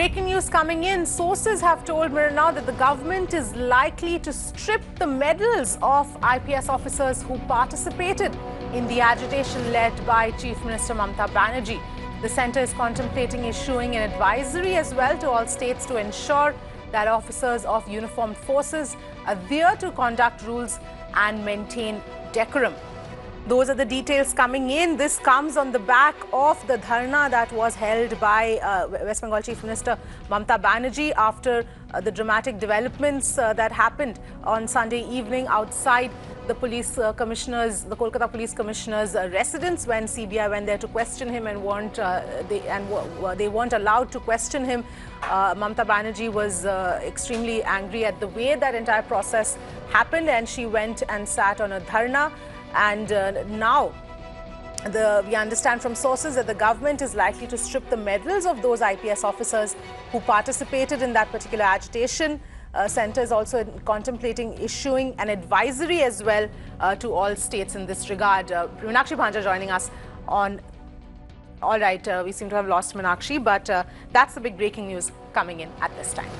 Breaking news coming in. Sources have told Mirror Now that the government is likely to strip the medals of IPS officers who participated in the agitation led by Chief Minister Mamata Banerjee. The centre is contemplating issuing an advisory as well to all states to ensure that officers of uniformed forces adhere to conduct rules and maintain decorum. Those are the details coming in. This comes on the back of the dharna that was held by uh, West Bengal Chief Minister Mamata Banerjee after uh, the dramatic developments uh, that happened on Sunday evening outside the police uh, commissioners, the Kolkata police commissioner's uh, residence when CBI went there to question him and weren't uh, they and they weren't allowed to question him. Mamata Banerjee was extremely angry at the way that entire process happened and she went and sat on a dharna. And uh, now, the, we understand from sources that the government is likely to strip the medals of those IPS officers who participated in that particular agitation. Uh, Centre is also contemplating issuing an advisory as well uh, to all states in this regard. Uh, Meenakshi Bhanja joining us on. All right, uh, we seem to have lost Meenakshi, but uh, that's the big breaking news coming in at this time.